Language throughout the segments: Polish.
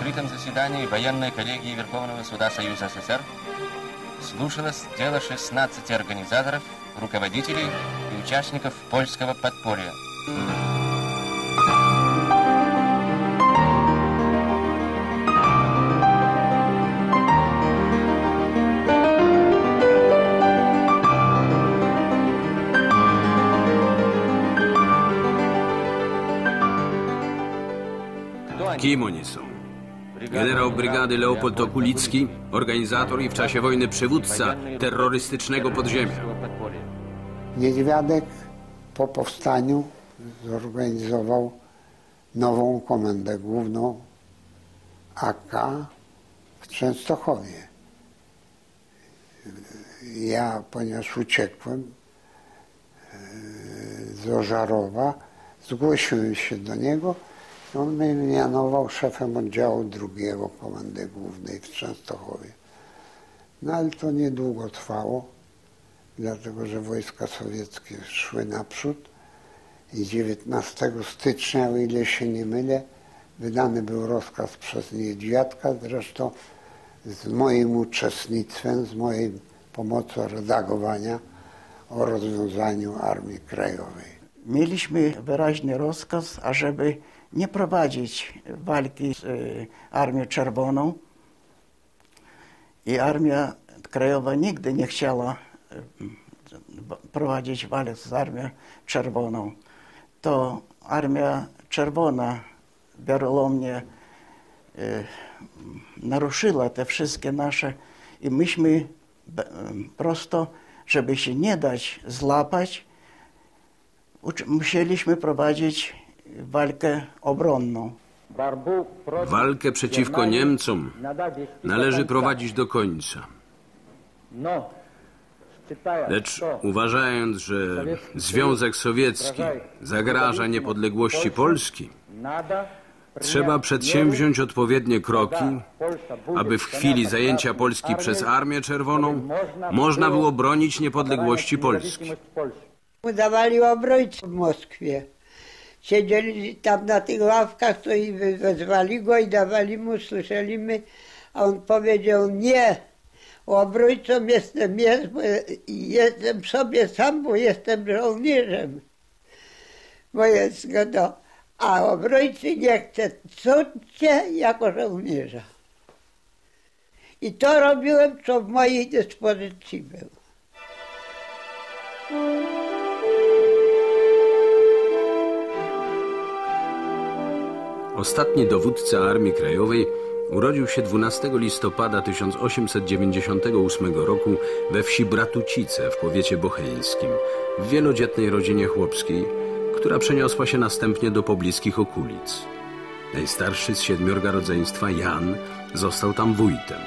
открытом заседании военной коллегии Верховного суда Союза СССР слушалось дело 16 организаторов, руководителей и участников польского подполья. Oni są? Generał brygady Leopold Okulicki, organizator i w czasie wojny przywódca terrorystycznego podziemia. Niedźwiadek po powstaniu zorganizował nową komendę główną AK w Częstochowie. Ja, ponieważ uciekłem e, z Ożarowa, zgłosiłem się do niego on mnie mianował szefem oddziału drugiego Komendy Głównej w Częstochowie. No ale to niedługo trwało, dlatego że wojska sowieckie szły naprzód i 19 stycznia, o ile się nie mylę, wydany był rozkaz przez Niedźwiadka, zresztą z moim uczestnictwem, z mojej pomocą redagowania o rozwiązaniu Armii Krajowej. Mieliśmy wyraźny rozkaz, ażeby nie prowadzić walki z y, Armią Czerwoną. I Armia Krajowa nigdy nie chciała y, prowadzić walk z Armią Czerwoną. To Armia Czerwona wiarolomnie y, naruszyła te wszystkie nasze i myśmy prosto, żeby się nie dać złapać, musieliśmy prowadzić walkę obronną. Walkę przeciwko Niemcom należy prowadzić do końca. Lecz uważając, że Związek Sowiecki zagraża niepodległości Polski, trzeba przedsięwziąć odpowiednie kroki, aby w chwili zajęcia Polski przez Armię Czerwoną można było bronić niepodległości Polski. Udawali obrońców w Moskwie. Siedzieli tam na tych ławkach, to i wezwali go i dawali mu, słyszeliśmy, a on powiedział nie, obrońcą jestem, jest, jestem sobie sam, bo jestem żołnierzem. Jest no, a obrońcy nie chce, cudcie jako żołnierza. I to robiłem, co w mojej dyspozycji było. Ostatni dowódca Armii Krajowej urodził się 12 listopada 1898 roku we wsi Bratucice w powiecie bocheńskim, w wielodzietnej rodzinie chłopskiej, która przeniosła się następnie do pobliskich okolic. Najstarszy z siedmiorga rodzeństwa, Jan, został tam wójtem.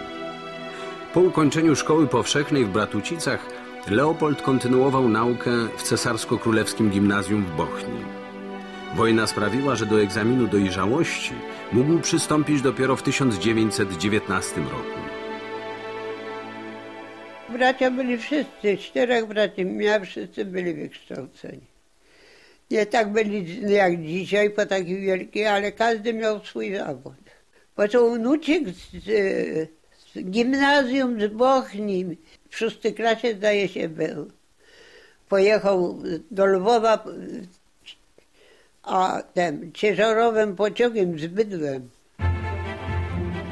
Po ukończeniu szkoły powszechnej w Bratucicach Leopold kontynuował naukę w cesarsko-królewskim gimnazjum w Bochni. Wojna sprawiła, że do egzaminu dojrzałości mógł przystąpić dopiero w 1919 roku. Bracia byli wszyscy, czterech braci miałem, wszyscy byli wykształceni. Nie tak byli jak dzisiaj, po taki wielki, ale każdy miał swój zawód. Bo to unuczek z, z gimnazjum z Bochni, w szóstej klasie zdaje się był. Pojechał do Lwowa a tym ciężarowym pociągiem z bydłem.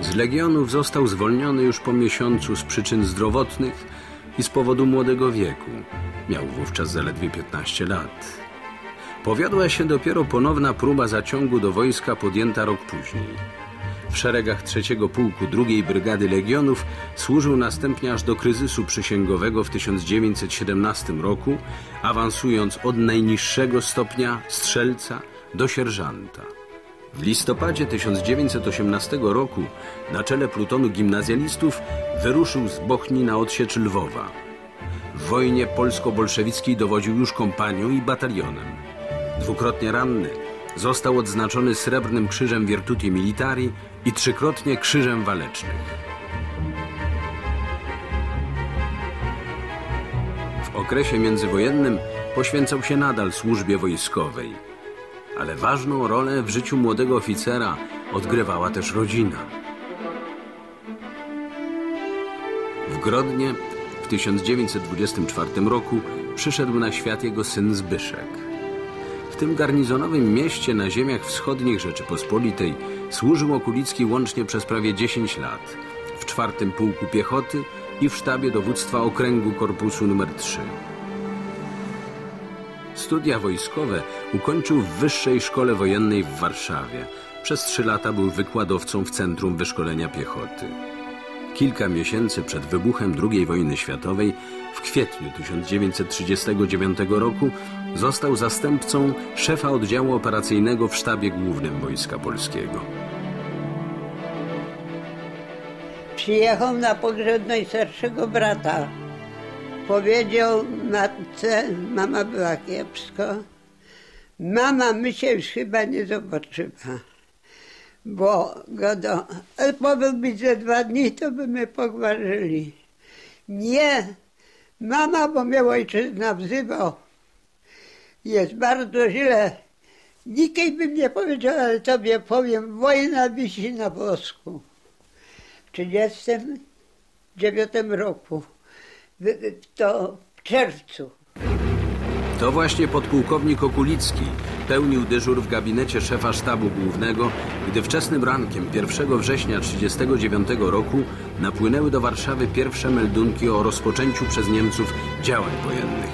Z Legionów został zwolniony już po miesiącu z przyczyn zdrowotnych i z powodu młodego wieku. Miał wówczas zaledwie 15 lat. Powiodła się dopiero ponowna próba zaciągu do wojska podjęta rok później. W szeregach trzeciego pułku drugiej brygady Legionów służył następnie aż do kryzysu przysięgowego w 1917 roku, awansując od najniższego stopnia strzelca do sierżanta. W listopadzie 1918 roku na czele plutonu gimnazjalistów wyruszył z Bochni na odsiecz Lwowa. W wojnie polsko-bolszewickiej dowodził już kompanią i batalionem. Dwukrotnie ranny został odznaczony Srebrnym Krzyżem Virtuti Militari i trzykrotnie Krzyżem Walecznych. W okresie międzywojennym poświęcał się nadal służbie wojskowej, ale ważną rolę w życiu młodego oficera odgrywała też rodzina. W Grodnie w 1924 roku przyszedł na świat jego syn Zbyszek. Tym garnizonowym mieście na ziemiach wschodnich Rzeczypospolitej służył Okulicki łącznie przez prawie 10 lat w czwartym pułku piechoty i w sztabie dowództwa okręgu korpusu nr 3. Studia wojskowe ukończył w Wyższej Szkole Wojennej w Warszawie. Przez trzy lata był wykładowcą w Centrum Wyszkolenia Piechoty. Kilka miesięcy przed wybuchem II wojny światowej, w kwietniu 1939 roku, został zastępcą szefa oddziału operacyjnego w Sztabie Głównym Wojska Polskiego. Przyjechał na pogrzeb najstarszego brata. Powiedział matce, mama była kiepsko, mama, my się już chyba nie zobaczymy, bo go do, ale powinien być ze dwa dni, to by mnie pogwarzyli. Nie, mama, bo mnie ojczyzna wzywał. Jest bardzo źle. Nikt by nie powiedział, ale tobie powiem, wojna wisi na wosku. W 1939 roku, to w czerwcu. To właśnie podpułkownik Okulicki pełnił dyżur w gabinecie szefa sztabu głównego, gdy wczesnym rankiem 1 września 1939 roku napłynęły do Warszawy pierwsze meldunki o rozpoczęciu przez Niemców działań wojennych.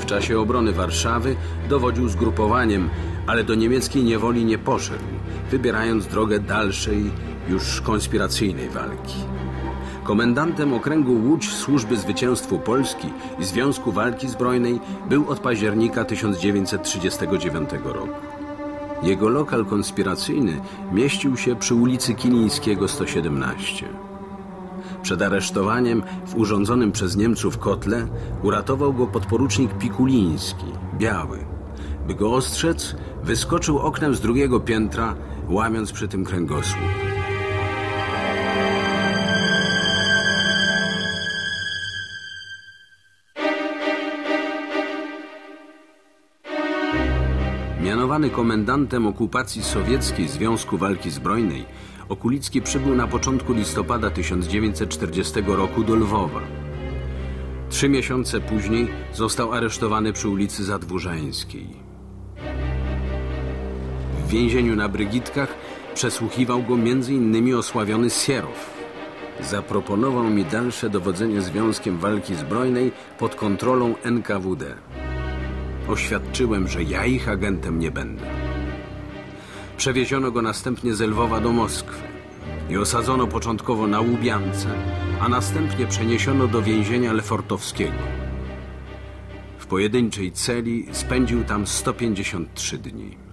W czasie obrony Warszawy dowodził zgrupowaniem, ale do niemieckiej niewoli nie poszedł, wybierając drogę dalszej, już konspiracyjnej walki. Komendantem okręgu Łódź Służby Zwycięstwu Polski i Związku Walki Zbrojnej był od października 1939 roku. Jego lokal konspiracyjny mieścił się przy ulicy Kilińskiego 117. Przed aresztowaniem w urządzonym przez Niemców kotle uratował go podporucznik Pikuliński, biały. By go ostrzec, wyskoczył oknem z drugiego piętra, łamiąc przy tym kręgosłup. Mianowany komendantem okupacji sowieckiej Związku Walki Zbrojnej, Okulicki przybył na początku listopada 1940 roku do Lwowa. Trzy miesiące później został aresztowany przy ulicy Zadwórzańskiej. W więzieniu na Brygitkach przesłuchiwał go m.in. osławiony Sierow. Zaproponował mi dalsze dowodzenie Związkiem Walki Zbrojnej pod kontrolą NKWD. Oświadczyłem, że ja ich agentem nie będę. Przewieziono go następnie z Lwowa do Moskwy i osadzono początkowo na Łubiance, a następnie przeniesiono do więzienia Lefortowskiego. W pojedynczej celi spędził tam 153 dni.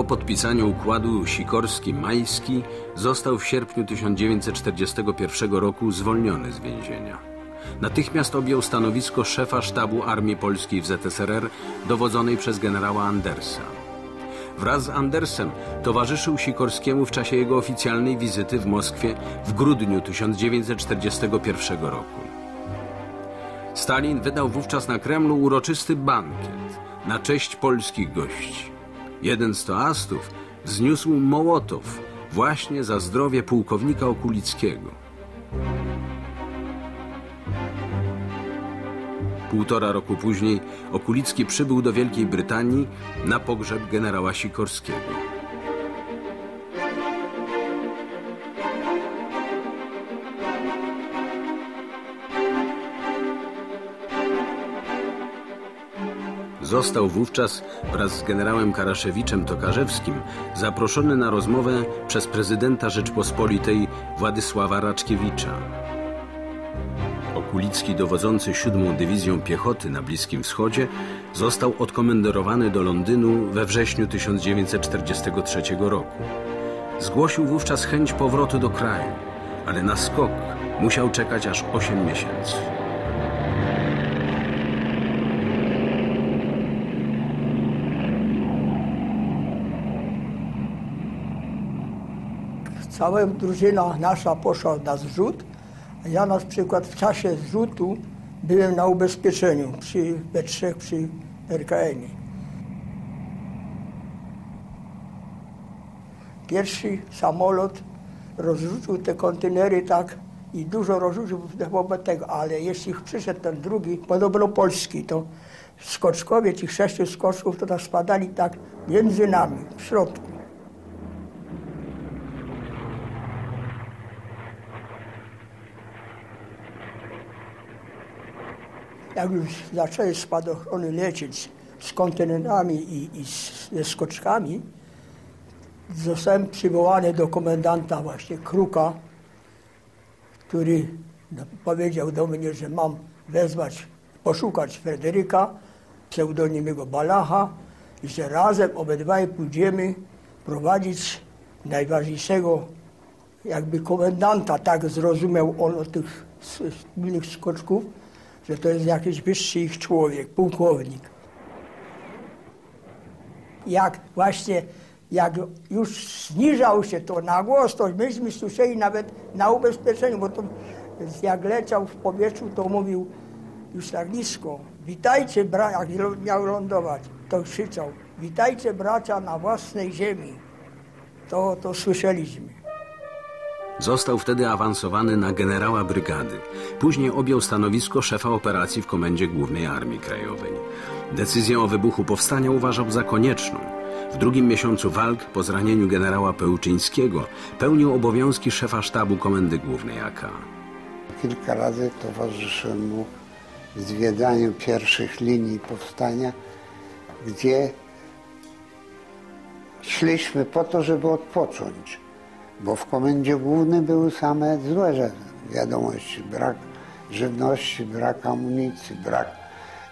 Po podpisaniu układu Sikorski-Majski został w sierpniu 1941 roku zwolniony z więzienia. Natychmiast objął stanowisko szefa sztabu Armii Polskiej w ZSRR, dowodzonej przez generała Andersa. Wraz z Andersem towarzyszył Sikorskiemu w czasie jego oficjalnej wizyty w Moskwie w grudniu 1941 roku. Stalin wydał wówczas na Kremlu uroczysty bankiet na cześć polskich gości. Jeden z toastów wzniósł Mołotow właśnie za zdrowie pułkownika Okulickiego. Półtora roku później Okulicki przybył do Wielkiej Brytanii na pogrzeb generała Sikorskiego. Został wówczas wraz z generałem Karaszewiczem Tokarzewskim zaproszony na rozmowę przez prezydenta Rzeczpospolitej Władysława Raczkiewicza. Okulicki, dowodzący siódmą dywizją piechoty na Bliskim Wschodzie, został odkomendorowany do Londynu we wrześniu 1943 roku. Zgłosił wówczas chęć powrotu do kraju, ale na skok musiał czekać aż 8 miesięcy. Cała drużyna nasza poszła na zrzut, ja na przykład w czasie zrzutu byłem na ubezpieczeniu przy B3 przy RKN-ie. Pierwszy samolot rozrzucił te kontenery tak i dużo rozrzucił wobec tego, ale jeśli przyszedł ten drugi, podobno polski, to skoczkowie, tych sześciu skoczków, to tak spadali tak między nami, w środku. Jak już zaczęły spadochrony lecieć z kontenerami i, i ze skoczkami, zostałem przywołany do komendanta właśnie Kruka, który powiedział do mnie, że mam wezwać, poszukać Fryderyka, pseudonimego Balacha i że razem obydwaj pójdziemy prowadzić najważniejszego jakby komendanta, tak zrozumiał on o tych wspólnych skoczków, że to jest jakiś wyższy ich człowiek, pułkownik. Jak właśnie jak już zniżał się to na głos, to myśmy słyszeli nawet na ubezpieczeniu, bo to jak leciał w powietrzu, to mówił już tak nisko, witajcie bracia, jak miał lądować, to krzyczał, witajcie bracia na własnej ziemi. To, to słyszeliśmy. Został wtedy awansowany na generała brygady. Później objął stanowisko szefa operacji w Komendzie Głównej Armii Krajowej. Decyzję o wybuchu powstania uważał za konieczną. W drugim miesiącu walk po zranieniu generała Pełczyńskiego pełnił obowiązki szefa sztabu Komendy Głównej AK. Kilka razy towarzyszyłem mu w zwiedzaniu pierwszych linii powstania, gdzie szliśmy po to, żeby odpocząć, bo w Komendzie Głównej były same złe wiadomości. Brak żywności, brak amunicji, brak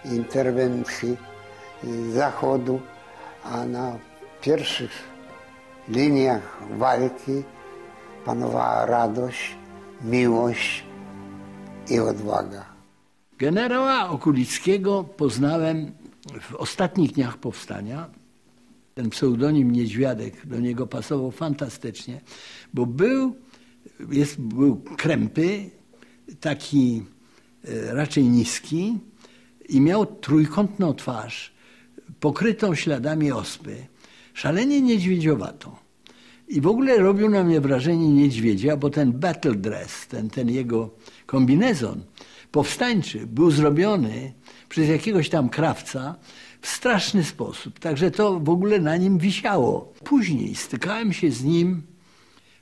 interwencji zachodu, a na pierwszych liniach walki panowała radość, miłość i odwaga. Generała Okulickiego poznałem w ostatnich dniach powstania. Ten pseudonim Niedźwiadek do niego pasował fantastycznie, bo był, jest, był krępy, taki e, raczej niski i miał trójkątną twarz, pokrytą śladami ospy szalenie niedźwiedziowato. I w ogóle robił na mnie wrażenie niedźwiedzia, bo ten battle dress, ten, ten jego kombinezon powstańczy był zrobiony przez jakiegoś tam krawca w straszny sposób. Także to w ogóle na nim wisiało. Później stykałem się z nim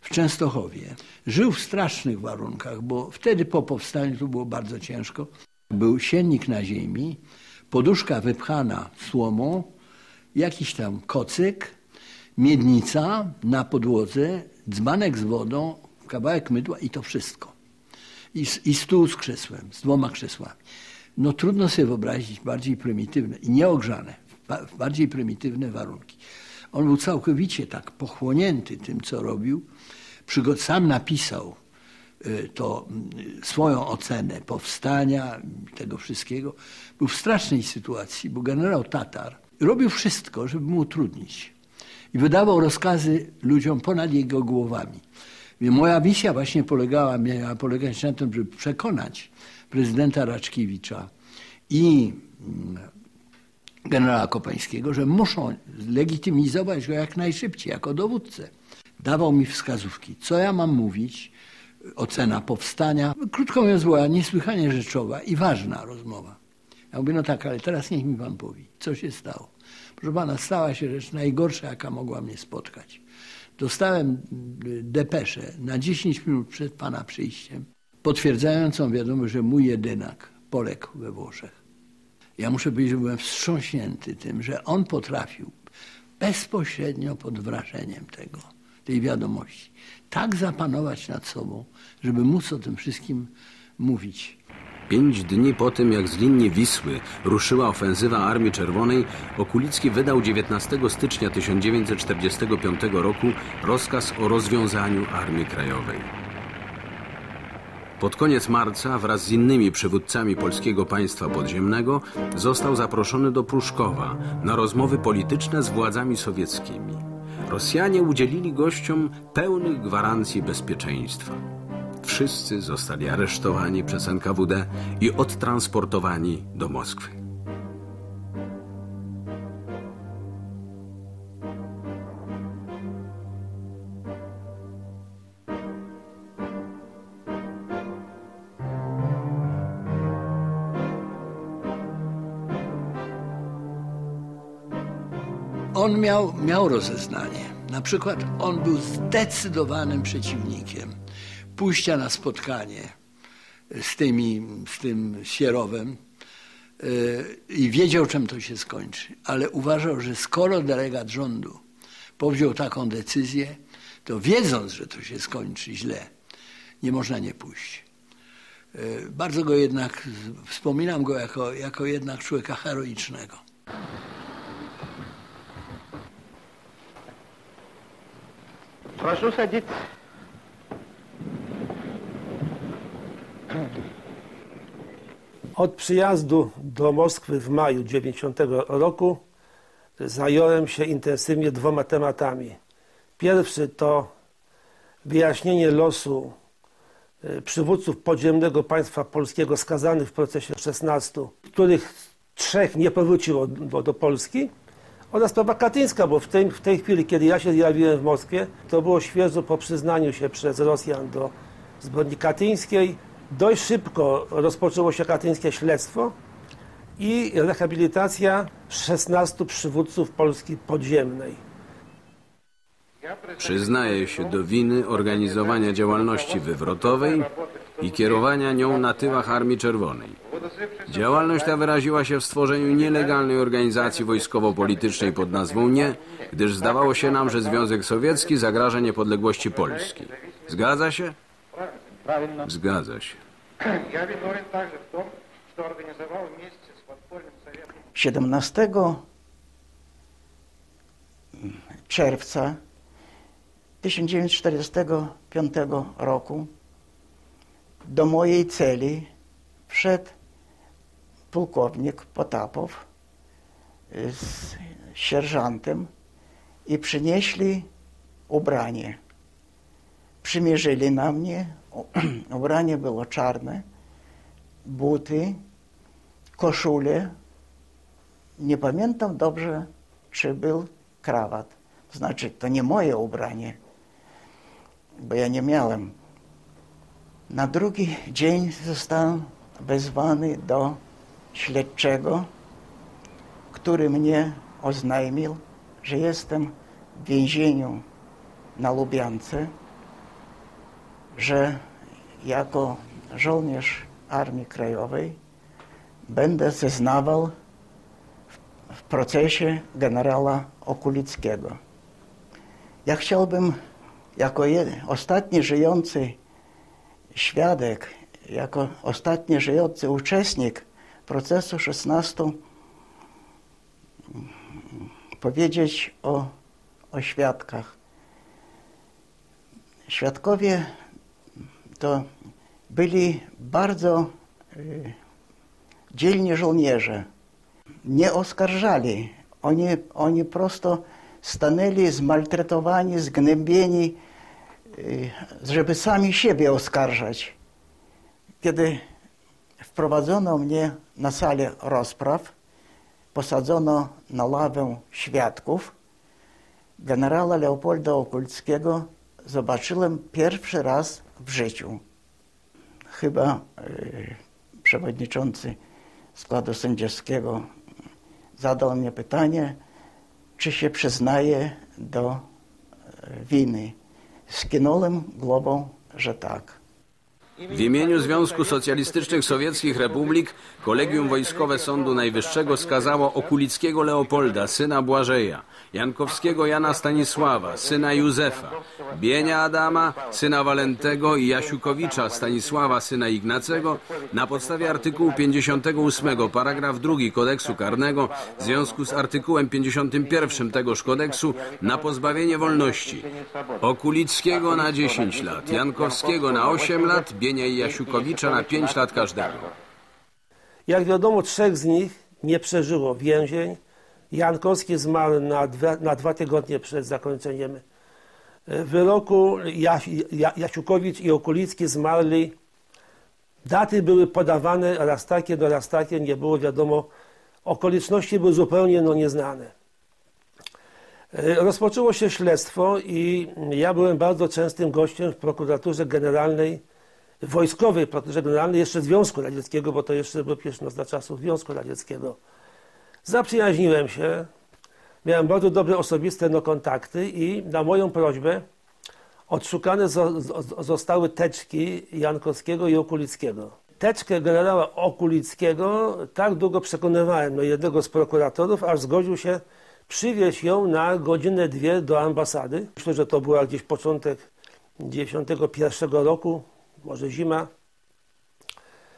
w Częstochowie. Żył w strasznych warunkach, bo wtedy po powstaniu to było bardzo ciężko. Był siennik na ziemi, poduszka wypchana słomą, jakiś tam kocyk, miednica na podłodze, dzbanek z wodą, kawałek mydła i to wszystko. I, I stół z krzesłem, z dwoma krzesłami. No trudno sobie wyobrazić bardziej prymitywne i nieogrzane, bardziej prymitywne warunki. On był całkowicie tak pochłonięty tym, co robił. Sam napisał y, to y, swoją ocenę powstania, tego wszystkiego. Był w strasznej sytuacji, bo generał Tatar robił wszystko, żeby mu utrudnić. I wydawał rozkazy ludziom ponad jego głowami. Moja misja właśnie polegała, miała polegać na tym, żeby przekonać prezydenta Raczkiewicza i mm, generała Kopańskiego, że muszą legitymizować go jak najszybciej, jako dowódcę. Dawał mi wskazówki, co ja mam mówić, ocena powstania. Krótko mówiąc, była niesłychanie rzeczowa i ważna rozmowa. Ja mówię, no tak, ale teraz niech mi pan powie, co się stało. Proszę pana, stała się rzecz najgorsza, jaka mogła mnie spotkać. Dostałem depeszę na 10 minut przed pana przyjściem, potwierdzającą wiadomość, że mój jedynak poległ we Włoszech. Ja muszę powiedzieć, że byłem wstrząśnięty tym, że on potrafił bezpośrednio pod wrażeniem tego, tej wiadomości, tak zapanować nad sobą, żeby móc o tym wszystkim mówić. Pięć dni po tym, jak z linii Wisły ruszyła ofensywa Armii Czerwonej, Okulicki wydał 19 stycznia 1945 roku rozkaz o rozwiązaniu Armii Krajowej. Pod koniec marca wraz z innymi przywódcami polskiego państwa podziemnego został zaproszony do Pruszkowa na rozmowy polityczne z władzami sowieckimi. Rosjanie udzielili gościom pełnych gwarancji bezpieczeństwa. Wszyscy zostali aresztowani przez NKWD i odtransportowani do Moskwy. Miał, miał rozeznanie. Na przykład on był zdecydowanym przeciwnikiem pójścia na spotkanie z, tymi, z tym Sierowem yy, i wiedział, czym to się skończy. Ale uważał, że skoro delegat rządu powziął taką decyzję, to wiedząc, że to się skończy źle, nie można nie pójść. Yy, bardzo go jednak, wspominam go jako, jako jednak człowieka heroicznego. Proszę usadzić. Od przyjazdu do Moskwy w maju 90 roku zająłem się intensywnie dwoma tematami. Pierwszy to wyjaśnienie losu e, przywódców podziemnego państwa polskiego skazanych w procesie 16, których trzech nie powróciło do Polski oraz sprawa katyńska, bo w tej, w tej chwili, kiedy ja się zjawiłem w Moskwie, to było świeżo po przyznaniu się przez Rosjan do zbrodni katyńskiej. Dość szybko rozpoczęło się katyńskie śledztwo i rehabilitacja 16 przywódców Polski podziemnej. Przyznaje się do winy organizowania działalności wywrotowej i kierowania nią na tyłach Armii Czerwonej. Działalność ta wyraziła się w stworzeniu nielegalnej organizacji wojskowo-politycznej pod nazwą NIE, gdyż zdawało się nam, że Związek Sowiecki zagraża niepodległości Polski. Zgadza się? Zgadza się. 17 czerwca 1945 roku do mojej celi wszedł pułkownik Potapow y, z sierżantem i przynieśli ubranie. Przymierzyli na mnie, ubranie było czarne, buty, koszule. Nie pamiętam dobrze, czy był krawat. Znaczy, to nie moje ubranie, bo ja nie miałem. Na drugi dzień zostałem wezwany do śledczego, który mnie oznajmił, że jestem w więzieniu na Lubiance, że jako żołnierz Armii Krajowej będę zeznawał w, procesie generała Okulickiego. Ja chciałbym jako ostatni żyjący świadek, jako ostatni żyjący uczestnik procesu 16 powiedzieć o, o świadkach. Świadkowie to byli bardzo y, dzielni żołnierze. Nie oskarżali. Oni, oni prosto stanęli zmaltretowani, zgnębieni, żeby sami siebie oskarżać. Kiedy wprowadzono mnie na salę rozpraw, posadzono na ławę świadków, generała Leopolda Okulskiego zobaczyłem pierwszy raz w życiu. Chyba y, przewodniczący składu sędziowskiego zadał mnie pytanie, czy się przyznaję do y, winy. Skinąłem głową, że tak. W imieniu Związku Socjalistycznych Sowieckich Republik Kolegium Wojskowe Sądu Najwyższego skazało Okulickiego Leopolda, syna Błażeja, Jankowskiego Jana Stanisława, syna Józefa, Bienia Adama, syna Walentego i Jasiukowicza Stanisława, syna Ignacego na podstawie artykułu 58 paragraf 2 kodeksu karnego w związku z artykułem 51 tegoż kodeksu na pozbawienie wolności. Okulickiego na 10 lat, Jankowskiego na 8 lat, I Jasiukowicza na 5 lat każdego. Jak wiadomo, trzech z nich nie przeżyło więzień, Jankowski zmarł na dwa, na dwa tygodnie przed zakończeniem wyroku. Jas, Jasiukowicz i Okulicki zmarli. Daty były podawane raz takie, no raz takie, nie było wiadomo. Okoliczności były zupełnie no, nieznane. Rozpoczęło się śledztwo i ja byłem bardzo częstym gościem w prokuraturze generalnej, wojskowej prokuraturze generalnej jeszcze Związku Radzieckiego, bo to jeszcze było pierwszy za czasów Związku Radzieckiego. Zaprzyjaźniłem się, miałem bardzo dobre osobiste no, kontakty i na moją prośbę odszukane zostały teczki Jankowskiego i Okulickiego. Teczkę generała Okulickiego tak długo przekonywałem no, jednego z prokuratorów, aż zgodził się przywieźć ją na godzinę, dwie do ambasady. Myślę, że to była gdzieś początek 91 roku, może zima.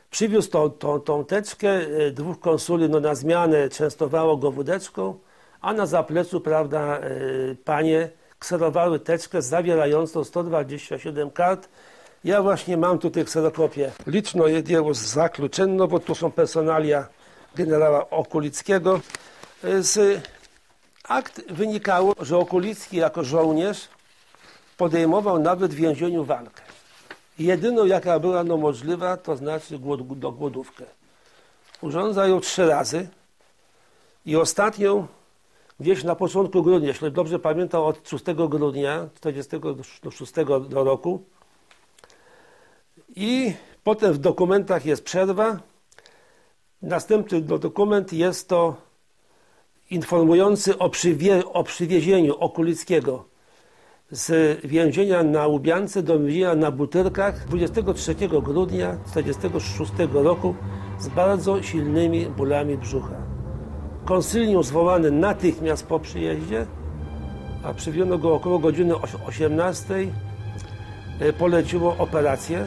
Przywiózł tą, tą, tą teczkę, e, dwóch konsuli no, na zmianę częstowało go wódeczką, a na zapleczu, prawda, e, panie kserowały teczkę zawierającą 127 kart. Ja właśnie mam tutaj kserokopię. Liczno je dzieło zakluczenno, bo tu są personalia generała Okulickiego. E, z akt wynikało, że Okulicki jako żołnierz podejmował nawet w więzieniu walkę. Jedyną, jaka była no, możliwa, to znaczy głod, do głodówkę. Urządzał ją trzy razy i ostatnią gdzieś na początku grudnia, jeśli dobrze pamiętam, od 6 grudnia 1946 do roku. I potem w dokumentach jest przerwa. Następny dokument jest to informujący o, przywie, o przywiezieniu Okulickiego z więzienia na Łubiance do więzienia na Butyrkach 23 grudnia 1946 roku z bardzo silnymi bólami brzucha. Konsylium zwołane natychmiast po przyjeździe, a przywieziono go około godziny 18, e, poleciło operację,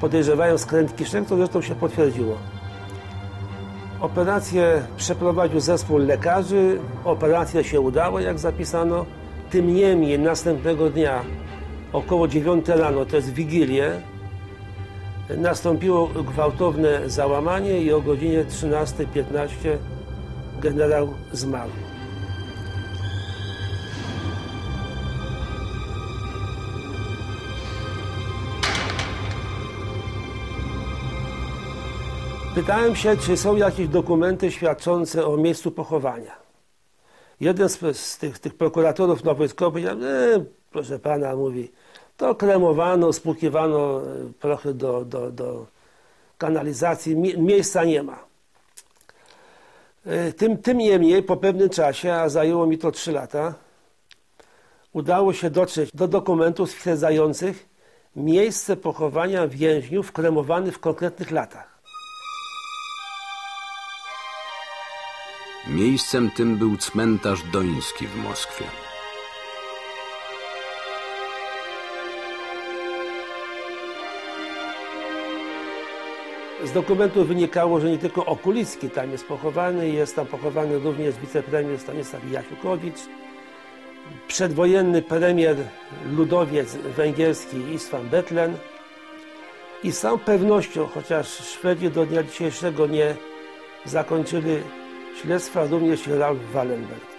podejrzewają skręt kiszek, co zresztą się potwierdziło. Operację przeprowadził zespół lekarzy, operacja się udała, jak zapisano. Tym niemniej następnego dnia, około 9 rano, to jest Wigilię, nastąpiło gwałtowne załamanie i o godzinie 13.15 generał zmarł. Pytałem się, czy są jakieś dokumenty świadczące o miejscu pochowania. Jeden z, z tych, tych, prokuratorów na wojskowych powiedział, e, proszę pana, mówi, to kremowano, spłukiwano trochę do, do, do kanalizacji, miejsca nie ma. E, tym, tym niemniej po pewnym czasie, a zajęło mi to 3 lata, udało się dotrzeć do dokumentów stwierdzających miejsce pochowania więźniów kremowanych w konkretnych latach. Miejscem tym był cmentarz Doński w Moskwie. Z dokumentu wynikało, że nie tylko Okulicki tam jest pochowany, jest tam pochowany również wicepremier Stanisław Jasiukowicz, przedwojenny premier ludowiec węgierski Istvan Betlen i z całą pewnością, chociaż Szwedzi do dnia dzisiejszego nie zakończyli śledztwa również Ralf Wallenberg.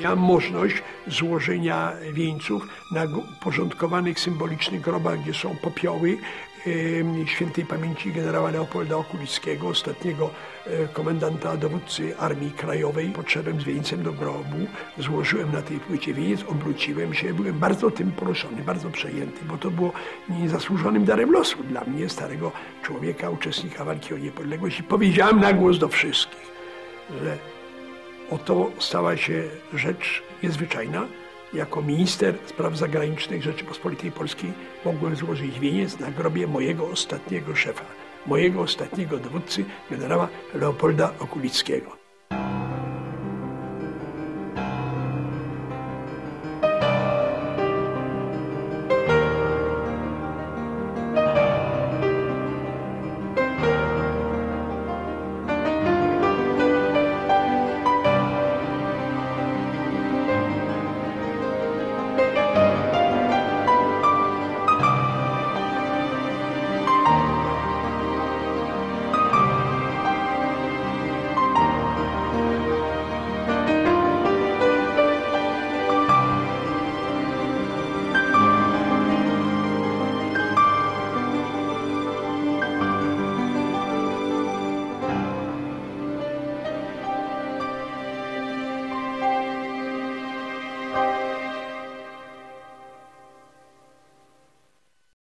Miałem możliwość złożenia wieńców na porządkowanych symbolicznych grobach, gdzie są popioły świętej pamięci generała Leopolda Okulickiego, ostatniego e, komendanta dowódcy Armii Krajowej. Podszedłem z wieńcem do grobu, złożyłem na tej płycie wieniec, obróciłem się, byłem bardzo tym poruszony, bardzo przejęty, bo to było niezasłużonym darem losu dla mnie, starego człowieka, uczestnika walki o niepodległość i powiedziałem na głos do wszystkich, że oto stała się rzecz niezwyczajna, jako minister spraw zagranicznych Rzeczypospolitej Polskiej mogłem złożyć wieniec na grobie mojego ostatniego szefa, mojego ostatniego dowódcy, generała Leopolda Okulickiego.